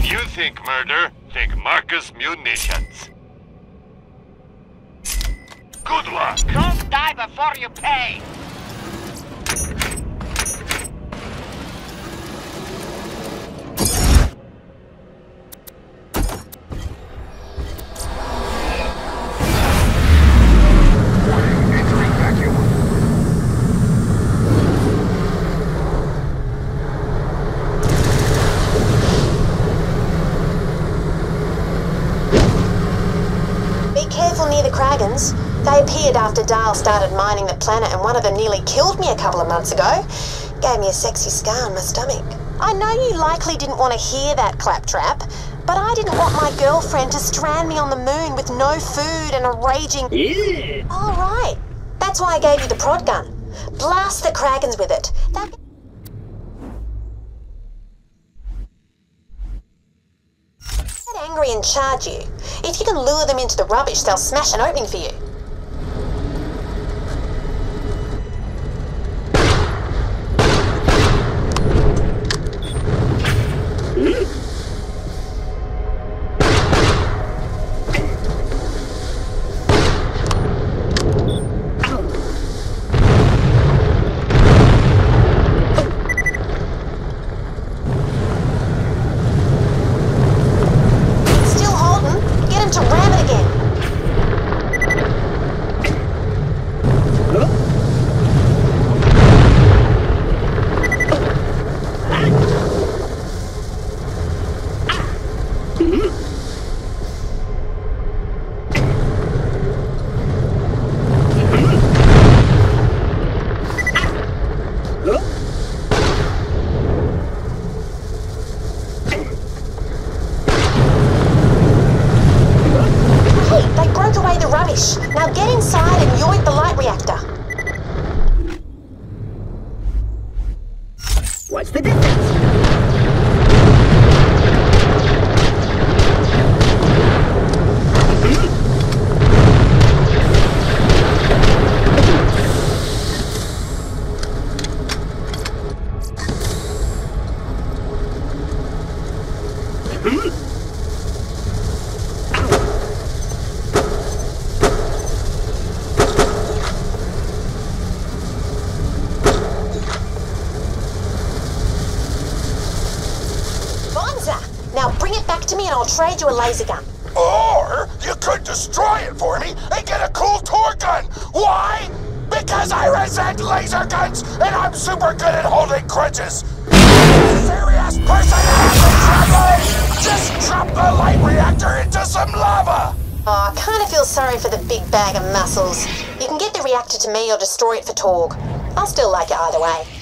When you think murder, think Marcus Munitions. Good luck! Don't die before you pay! Be careful near the Kraggons. They appeared after Dahl started mining the planet, and one of them nearly killed me a couple of months ago. Gave me a sexy scar on my stomach. I know you likely didn't want to hear that, Claptrap, but I didn't want my girlfriend to strand me on the moon with no food and a raging. All right. That's why I gave you the prod gun. Blast the Kraggons with it. They'll get angry and charge you. If you can lure them into the rubbish, they'll smash an opening for you. Laser gun. Or you could destroy it for me and get a cool Torgue gun. Why? Because I resent laser guns and I'm super good at holding grudges. Serious person having trouble? Just drop the light reactor into some lava. Oh, I kind of feel sorry for the big bag of muscles. You can get the reactor to me or destroy it for Torgue. I'll still like it either way.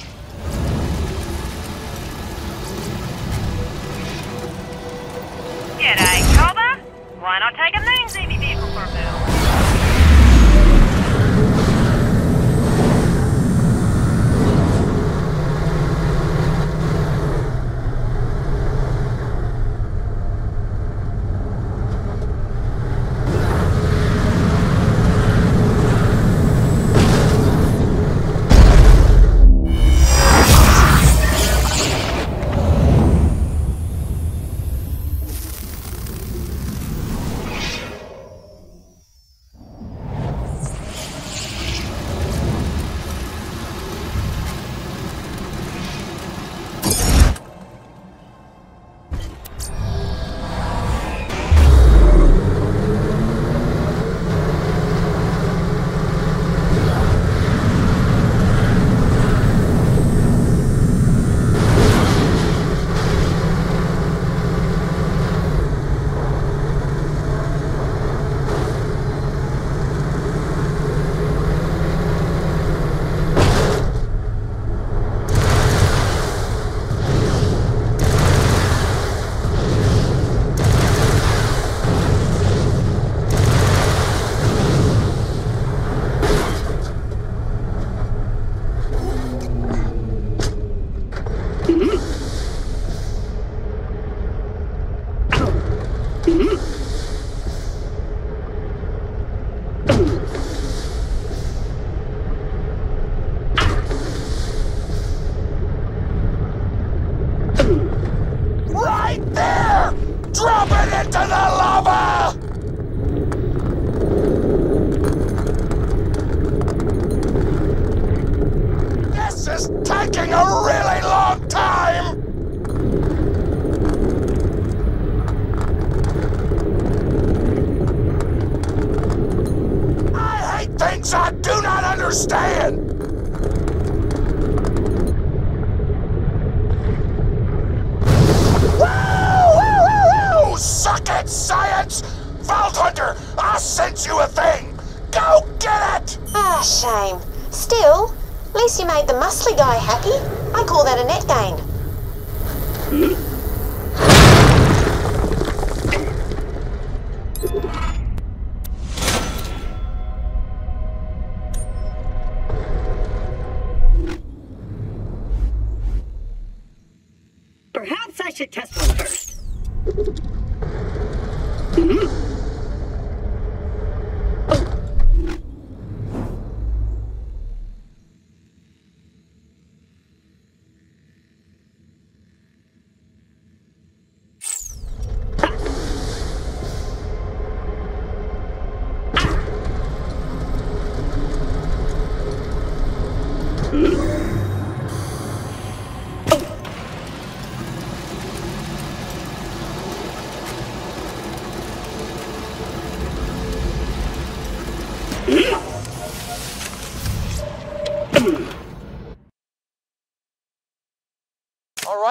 All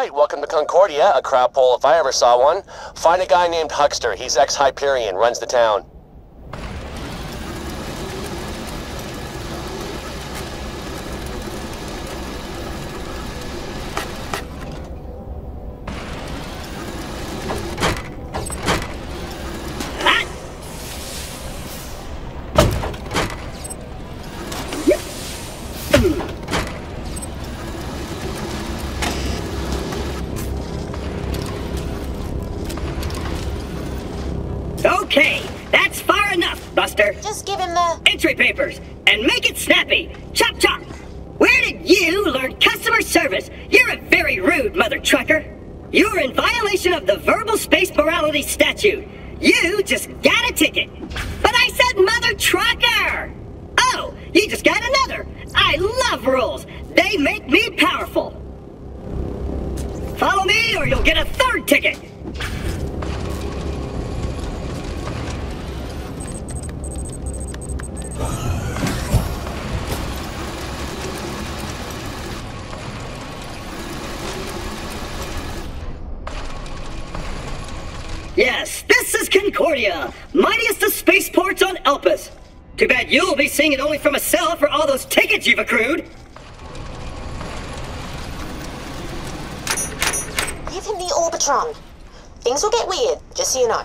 right, welcome to Concordia, a crowd poll if I ever saw one. Find a guy named Huckster. He's ex-Hyperion, runs the town. Okay, that's far enough, Buster. Just give him the. Entry papers, and make it snappy. Chop chop. Where did you learn customer service? You're a very rude mother trucker. You're in violation of the verbal space morality statute. You just got a ticket. But I said mother trucker. Oh, you just got another. I love rules. They make me powerful. Follow me or you'll get a third ticket. Yes, this is Concordia, mightiest of spaceports on Elpis. Too bad you'll be seeing it only from a cell for all those tickets you've accrued. Give him the Orbitron. Things will get weird, just so you know.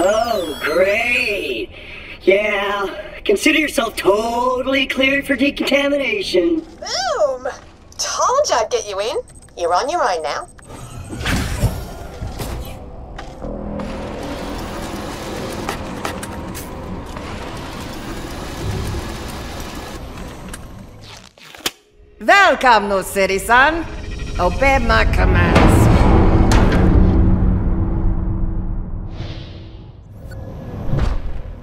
Oh, great. Yeah, consider yourself totally cleared for decontamination. Boom! Told you I'd get you in. You're on your own now. Welcome, new citizen. Obey my commands.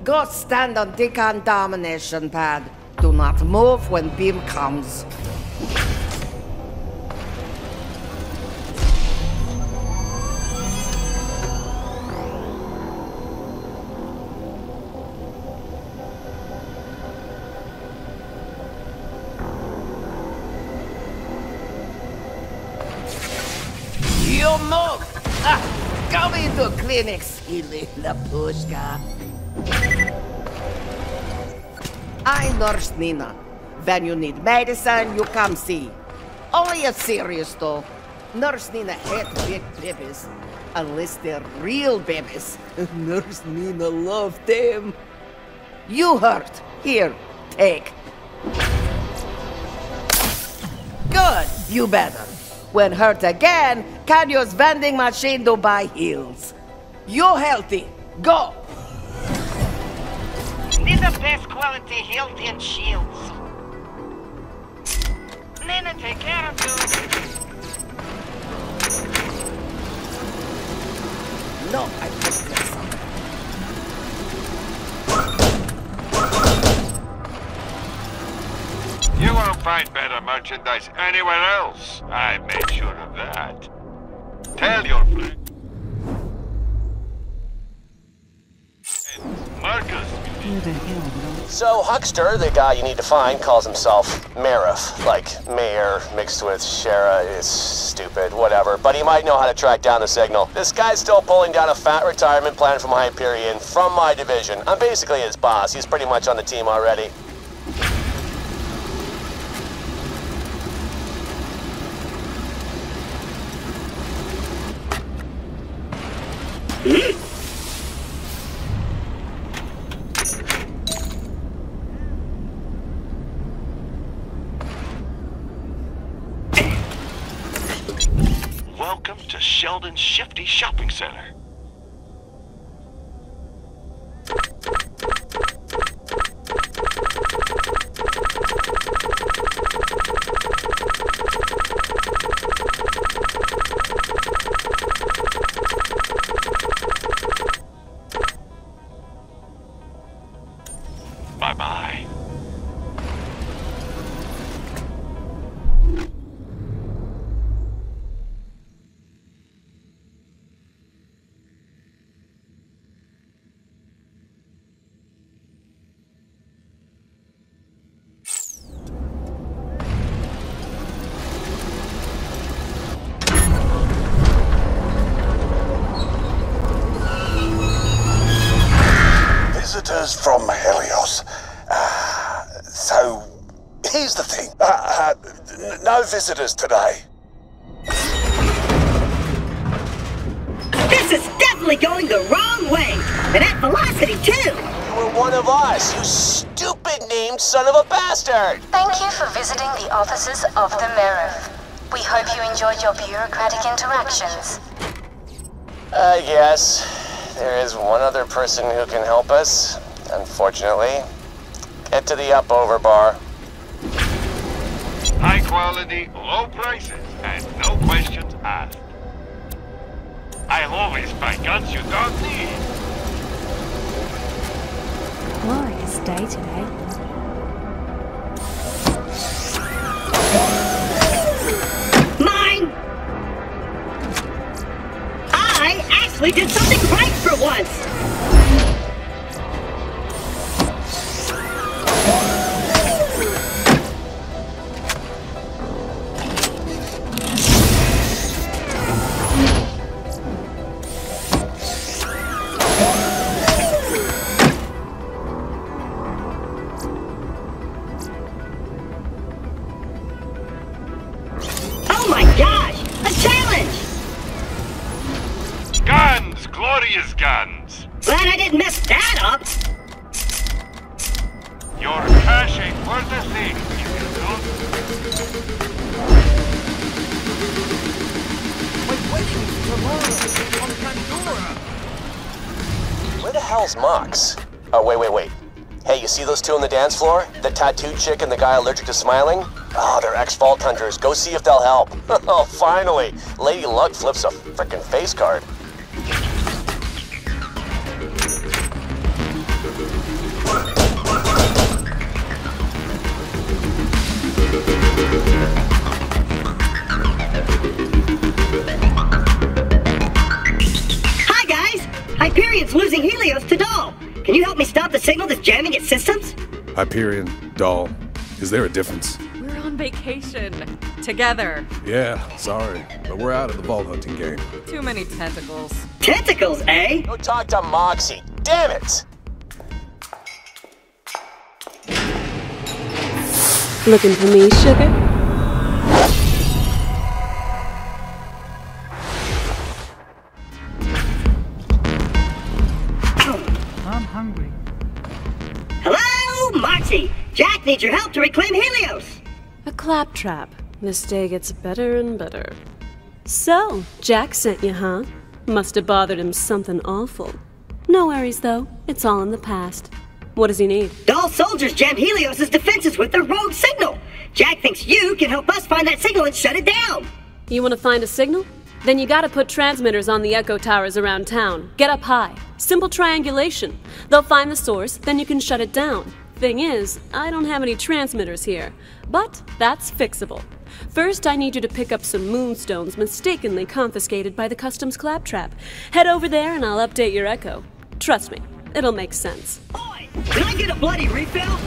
Go stand on decontamination pad. Do not move when beam comes. You move! Ah, go into clinics, silly Lapushka. I nurse Nina. When you need medicine, you come see. Only a serious though. Nurse Nina hate big babies. Unless they're real babies. Nurse Nina love them. You hurt. Here, take. Good, you better. When hurt again, can use vending machine to buy heals. You healthy. Go. These are best quality Hilton shields. Nina, take care of you. No, I put this. You won't find better merchandise anywhere else. I made sure of that. Tell your friend. So, Huckster, the guy you need to find, calls himself Meriff. Like, mayor mixed with Shara is stupid, whatever. But he might know how to track down the signal. This guy's still pulling down a fat retirement plan from Hyperion from my division. I'm basically his boss. He's pretty much on the team already. Welcome to Sheldon Shifty Shopping Center. Visitors today. This is definitely going the wrong way. And at velocity, too. You were one of us, you stupid named son of a bastard! Thank you for visiting the offices of the Meriff. We hope you enjoyed your bureaucratic interactions. I guess. There is one other person who can help us, unfortunately. Get to the up over bar. High quality, low prices, and no questions asked. I'll always buy guns you don't need. Glorious day today. Mine! I actually did something right for once! Mox? Oh, wait, wait, wait. Hey, you see those two on the dance floor? The tattooed chick and the guy allergic to smiling? Oh, they're ex-vault hunters. Go see if they'll help. oh, finally. Lady Luck flips a frickin' face card. Hyperion, Dahl. Is there a difference? We're on vacation. Together. Yeah, sorry, but we're out of the vault hunting game. Too many tentacles. Tentacles, eh? Go talk to Moxxi. Damn it! Looking for me, sugar? Needs your help to reclaim Helios! A claptrap. This day gets better and better. So, Jack sent you, huh? Must have bothered him something awful. No worries, though. It's all in the past. What does he need? Dahl soldiers jammed Helios' defenses with their rogue signal! Jack thinks you can help us find that signal and shut it down! You want to find a signal? Then you gotta put transmitters on the echo towers around town. Get up high. Simple triangulation. They'll find the source, then you can shut it down. Thing is, I don't have any transmitters here, but that's fixable. First, I need you to pick up some moonstones mistakenly confiscated by the customs claptrap. Head over there and I'll update your echo. Trust me, it'll make sense. Can I get a bloody refill?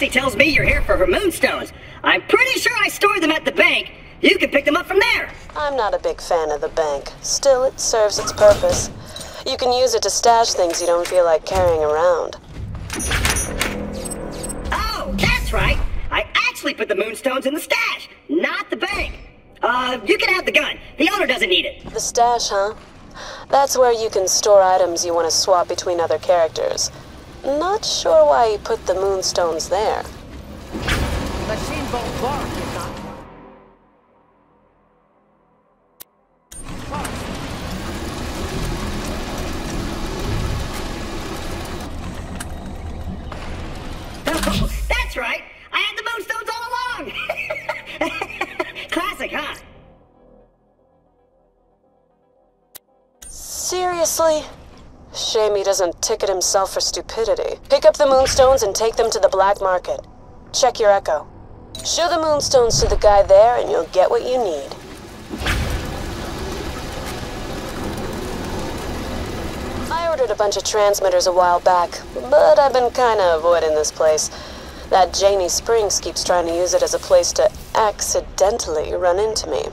What are you doing? Moxxi tells me you're here for her moonstones. I'm pretty sure I stored them at the bank. You can pick them up from there. I'm not a big fan of the bank. Still, it serves its purpose. You can use it to stash things you don't feel like carrying around. Oh, that's right. I actually put the moonstones in the stash, not the bank. Uh, you can have the gun. The owner doesn't need it. The stash, huh? That's where you can store items you want to swap between other characters. Not sure why he put the moonstones there. Machine won't work not. That's right. I had the moonstones all along. Classic, huh? Seriously? Shame he doesn't ticket himself for stupidity. Pick up the moonstones and take them to the black market. Check your echo. Show the moonstones to the guy there and you'll get what you need. I ordered a bunch of transmitters a while back, but I've been kinda avoiding this place. That Janey Springs keeps trying to use it as a place to accidentally run into me.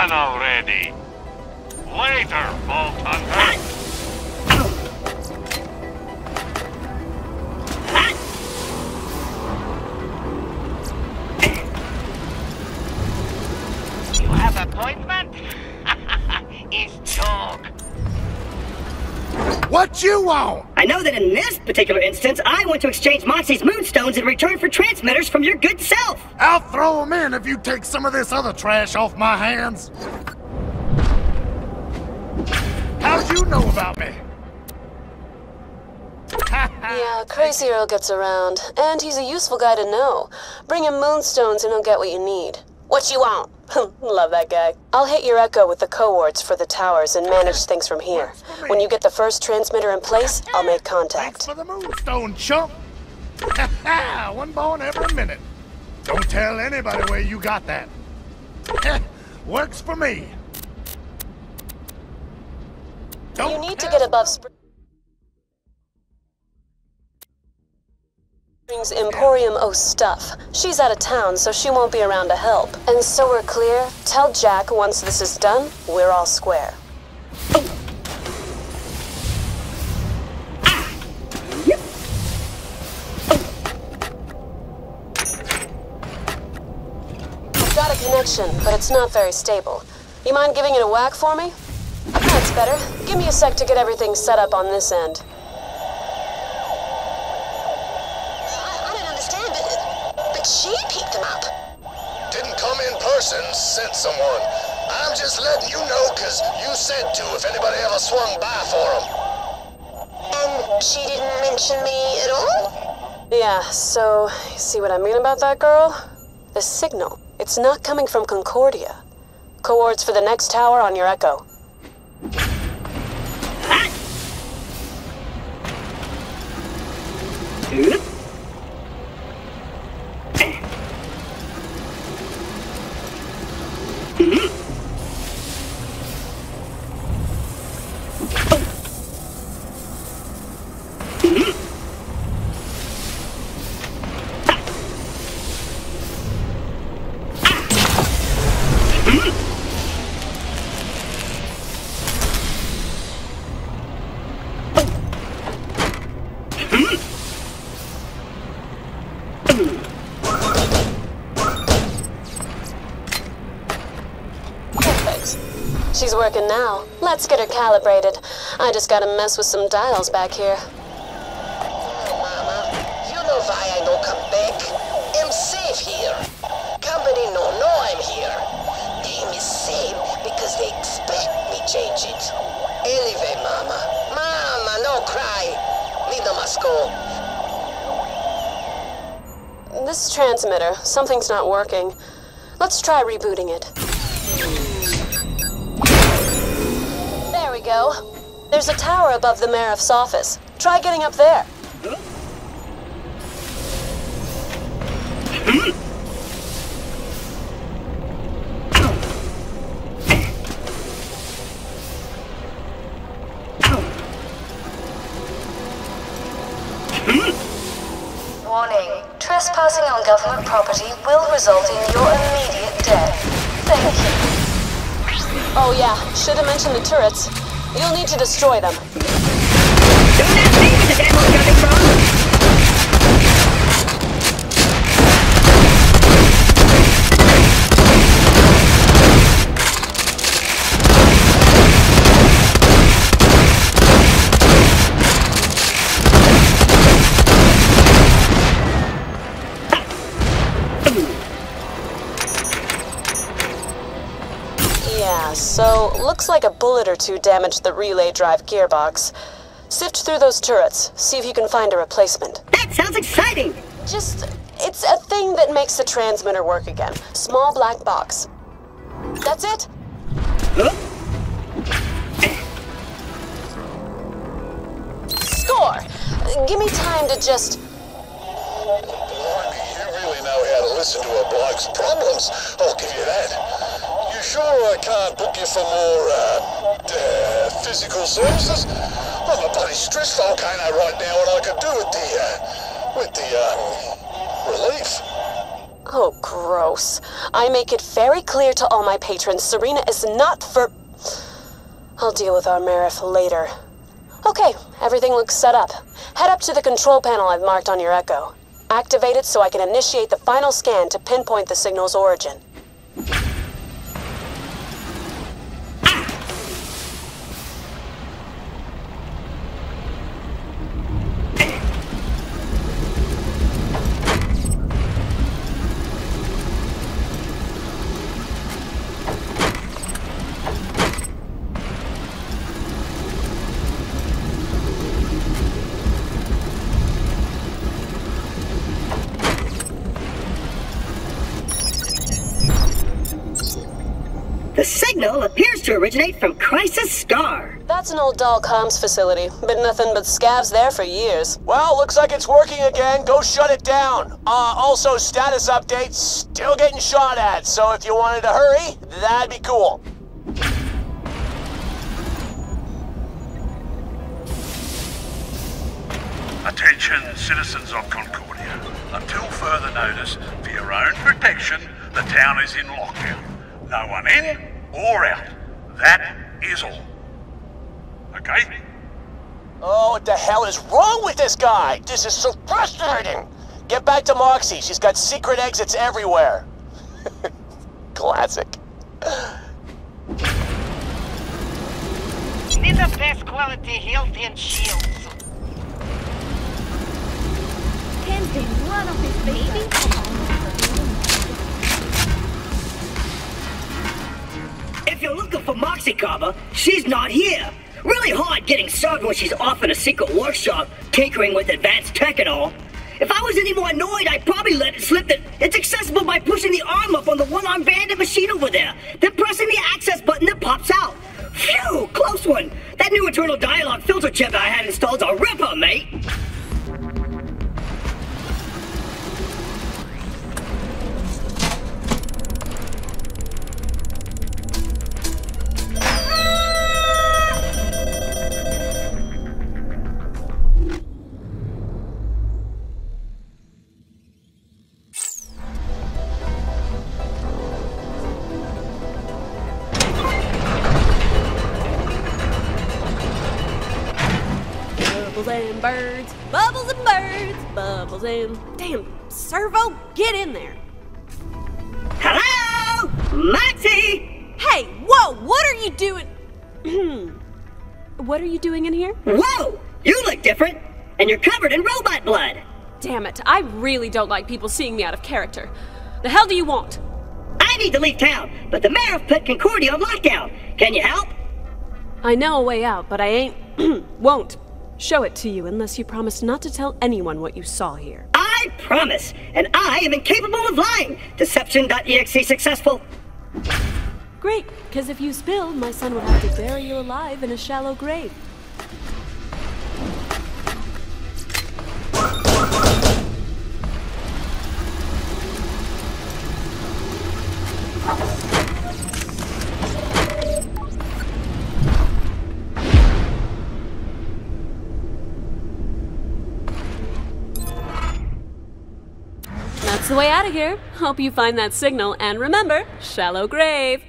Gun already. Later, Vault Hunter. You have appointment? Is talk. What you want? I know that in this particular instance, I want to exchange Moxxi's moonstones in return for transmitters from your good self. I'll throw 'em in if you take some of this other trash off my hands. How'd you know about me? Yeah, Crazy Earl gets around, and he's a useful guy to know. Bring him moonstones and he'll get what you need. What you want? Love that guy. I'll hit your echo with the coords for the towers and manage things from here. When you get the first transmitter in place, I'll make contact. For the moonstone, chump. One bone every minute. Don't tell anybody where you got that. Works for me. Don't You need to get above Springs Emporium O stuff. She's out of town, so she won't be around to help. And so we're clear, tell Jack once this is done, we're all square. I've got a connection, but it's not very stable. You mind giving it a whack for me? That's better. Give me a sec to get everything set up on this end. Someone. I'm just letting you know, cause you said to if anybody ever swung by for him. And she didn't mention me at all? Yeah, so, you see what I mean about that girl? The signal. It's not coming from Concordia. Coords for the next tower on your echo. working now. Let's get her calibrated. I just gotta mess with some dials back here. Oh, Mama, you know why I no come back. I'm safe here. Company no know I'm here. They is safe because they expect me change it. Anyway, Mama, Mama, no cry. Me no must go. This transmitter, something's not working. Let's try rebooting it. Go. There's a tower above the Meriff's office. Try getting up there. Warning. Trespassing on government property will result in your immediate death. Thank you. Oh yeah, should have mentioned the turrets. You'll need to destroy them. Yeah, looks like a bullet or two damaged the relay drive gearbox. Sift through those turrets, see if you can find a replacement. That sounds exciting! Just, it's a thing that makes the transmitter work again. Small black box. That's it? Score! Give me time to just. You really know how to listen to a bloke's problems, I'll give you that. You sure I can't book you for more, uh, uh physical services? I'm a bloody stress volcano right now, and I could do with the, uh, with the, um, relief. Oh, gross. I make it very clear to all my patrons Serena is not for. I'll deal with our Meriff later. Okay, everything looks set up. Head up to the control panel I've marked on your Echo. Activate it so I can initiate the final scan to pinpoint the signal's origin. To originate from Crisis Scar. That's an old Dahl comms facility. Been nothing but scavs there for years. Well, looks like it's working again. Go shut it down. Uh, also, status updates, still getting shot at, so if you wanted to hurry, that'd be cool. Attention, citizens of Concordia. Until further notice, for your own protection, the town is in lockdown. No one in or out. That is all. Okay? Oh, what the hell is wrong with this guy? This is so frustrating. Get back to Moxxi. She's got secret exits everywhere. Classic. Need the best quality health and shields. Can't they run off his baby? If you're looking for Moxxi Carver, she's not here. Really hard getting served when she's off in a secret workshop, tinkering with advanced tech and all. If I was any more annoyed, I'd probably let it slip that it's accessible by pushing the arm up on the one-arm bandit machine over there, then pressing the access button that pops out. Phew, close one. That new internal dialogue filter chip I had installed is a ripper, mate. And birds, bubbles and birds, bubbles and. Damn, Servo, get in there. Hello? Moxxi! Hey, whoa, what are you doing? what are you doing in here? Whoa! You look different, and you're covered in robot blood. Damn it, I really don't like people seeing me out of character. The hell do you want? I need to leave town, but the mayor put Concordia on lockdown. Can you help? I know a way out, but I ain't. won't show it to you unless you promise not to tell anyone what you saw here. I promise. And I am incapable of lying. Deception.exe successful. Great, because if you spill, my son would have to bury you alive in a shallow grave. The way out of here. Hope you find that signal, and remember, shallow grave.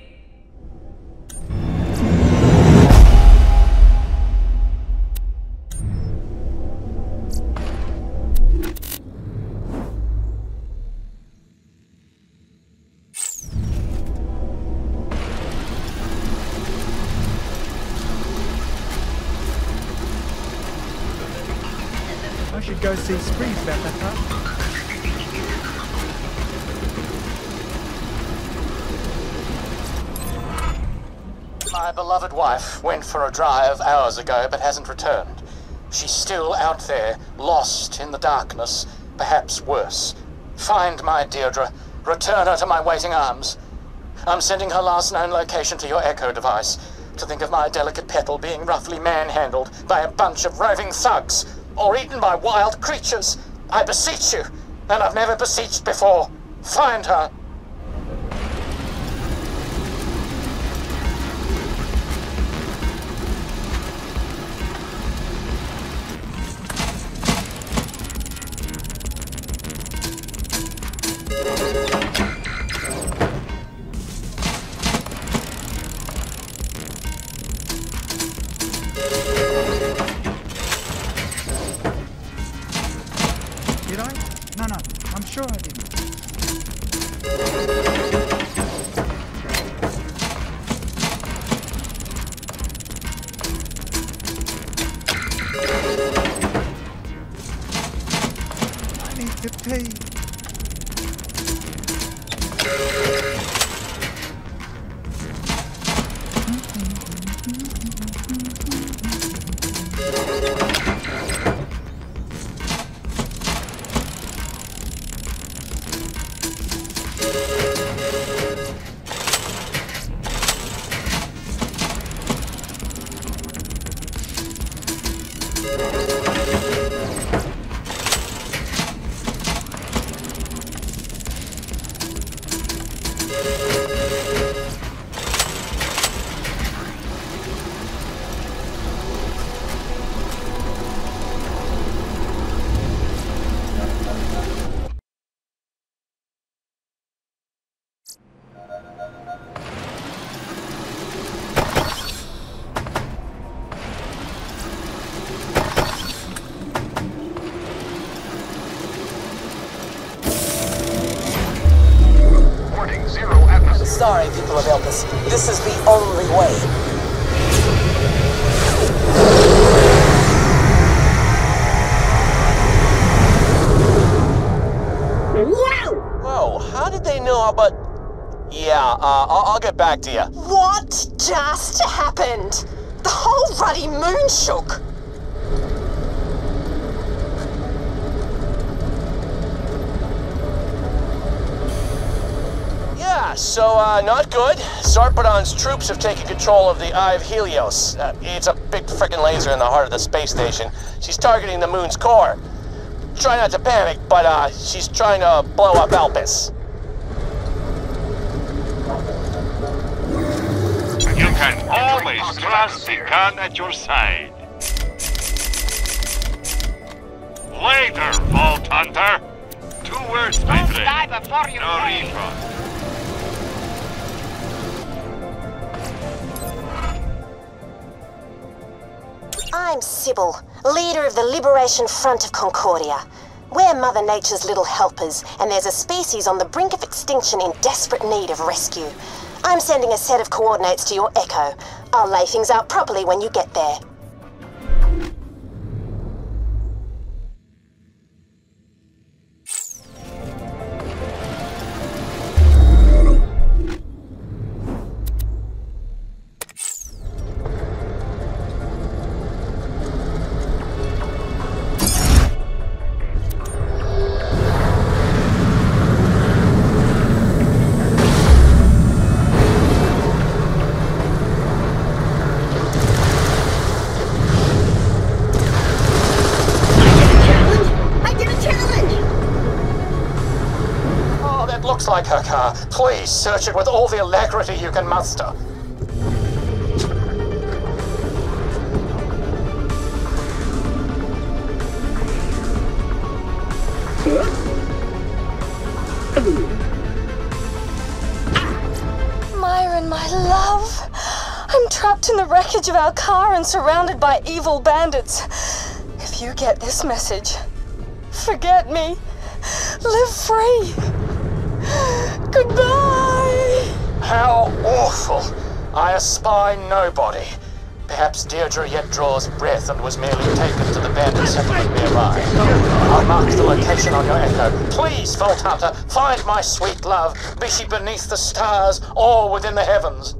I should go see Spree better, huh? My beloved wife went for a drive hours ago but hasn't returned. She's still out there, lost in the darkness, perhaps worse. Find my Deirdre. Return her to my waiting arms. I'm sending her last known location to your Echo device. To think of my delicate petal being roughly manhandled by a bunch of roving thugs, or eaten by wild creatures. I beseech you, and I've never beseeched before. Find her. People. This is the only way. Wow! Whoa, how did they know about... Yeah, uh, I'll, I'll get back to you. What just happened? The whole ruddy moon shook. Yeah, so, uh, not good. Sarpedon's troops have taken control of the Eye of Helios. Uh, it's a big freaking laser in the heart of the space station. She's targeting the moon's core. Try not to panic, but, uh, she's trying to blow up Elpis. You can always trust the gun at your side. Later, Vault Hunter. Two words, my Don't friend. die before you No I'm Sybil, leader of the Liberation Front of Concordia. We're Mother Nature's little helpers, and there's a species on the brink of extinction in desperate need of rescue. I'm sending a set of coordinates to your Echo. I'll lay things out properly when you get there. Like her car. Please search it with all the alacrity you can muster. Myron, my love. I'm trapped in the wreckage of our car and surrounded by evil bandits. If you get this message, forget me. Live free. Goodbye. How awful! I espy nobody. Perhaps Deirdre yet draws breath and was merely taken to the bandit settlement nearby. I'll mark the location on your echo. Please, Vault Hunter, find my sweet love, be she beneath the stars or within the heavens.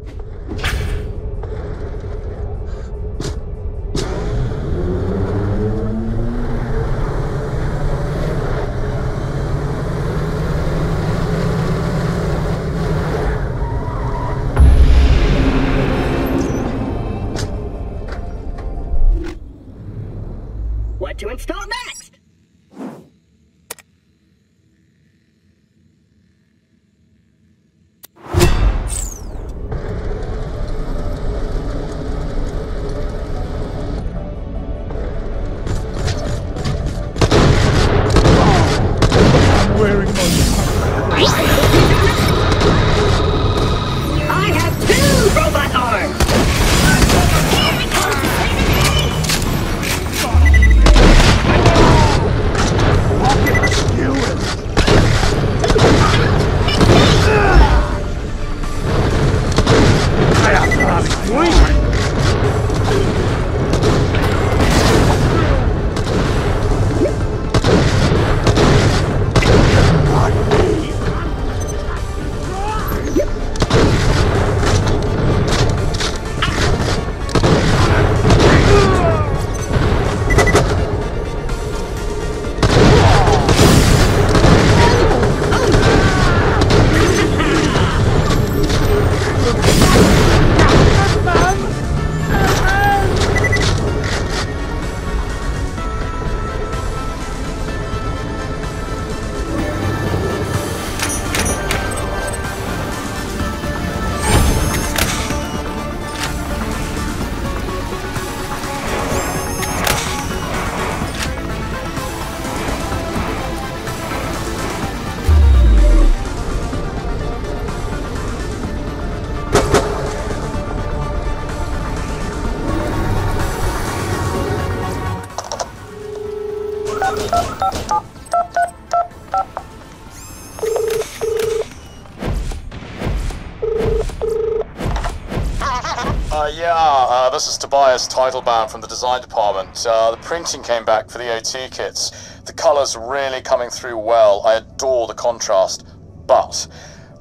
Uh, title Teitelbaum from the design department. Uh, the printing came back for the O2 kits. The colors really coming through well. I adore the contrast, but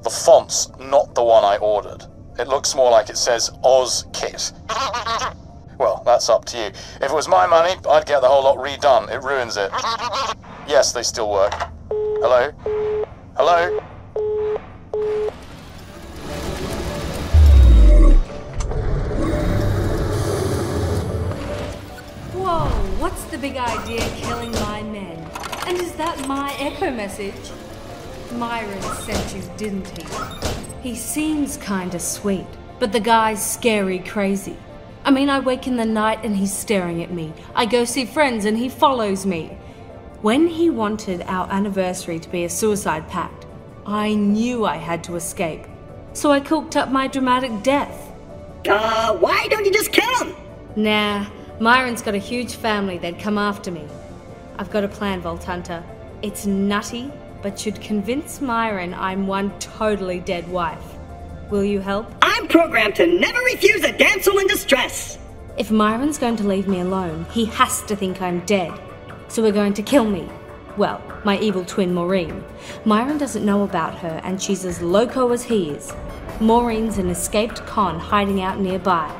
the font's not the one I ordered. It looks more like it says Oz Kit. Well, that's up to you. If it was my money, I'd get the whole lot redone. It ruins it. Yes, they still work. Hello? Hello? What's the big idea killing my men? And is that my echo message? Myron sent you, didn't he? He seems kinda sweet, but the guy's scary crazy. I mean, I wake in the night and he's staring at me. I go see friends and he follows me. When he wanted our anniversary to be a suicide pact, I knew I had to escape. So I cooked up my dramatic death. Uh, why don't you just kill him? Nah, Myron's got a huge family, they'd come after me. I've got a plan, Vault Hunter. It's nutty, but should convince Myron I'm one totally dead wife. Will you help? I'm programmed to never refuse a damsel in distress. If Myron's going to leave me alone, he has to think I'm dead. So we're going to kill me. Well, my evil twin Maureen. Myron doesn't know about her, and she's as loco as he is. Maureen's an escaped con hiding out nearby.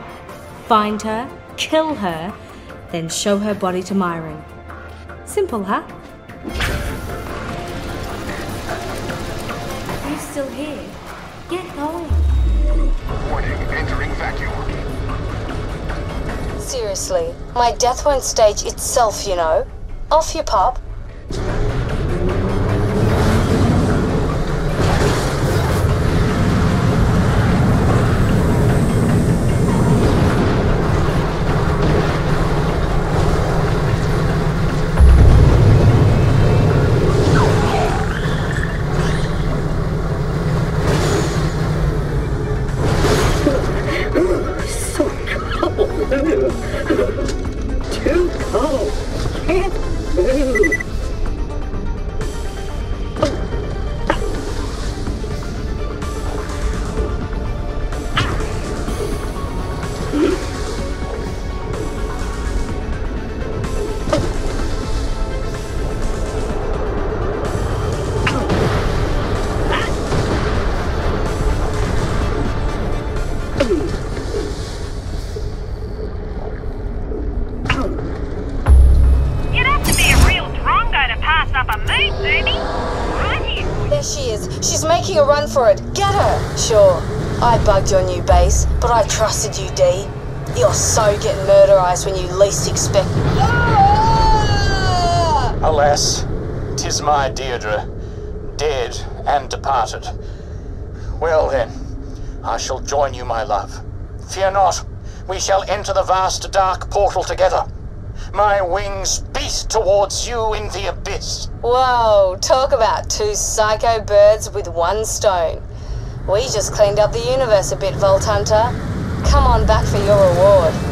Find her, kill her, then show her body to Myron. Simple, huh? Are You still here? Get going. Warning, entering vacuum. Seriously, my death won't stage itself, you know. Off you pop. Well then, I shall join you, my love. Fear not, we shall enter the vast dark portal together. My wings beat towards you in the abyss. Whoa, talk about two psycho birds with one stone. We just cleaned up the universe a bit, Vault Hunter. Come on back for your reward.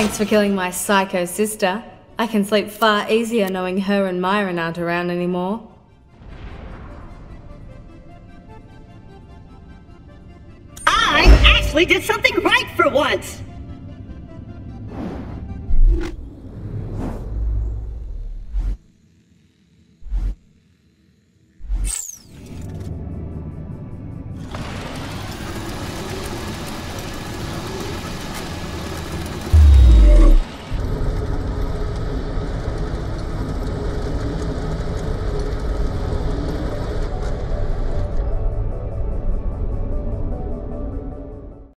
Thanks for killing my psycho sister. I can sleep far easier knowing her and Myron aren't around anymore. I actually did something right for once!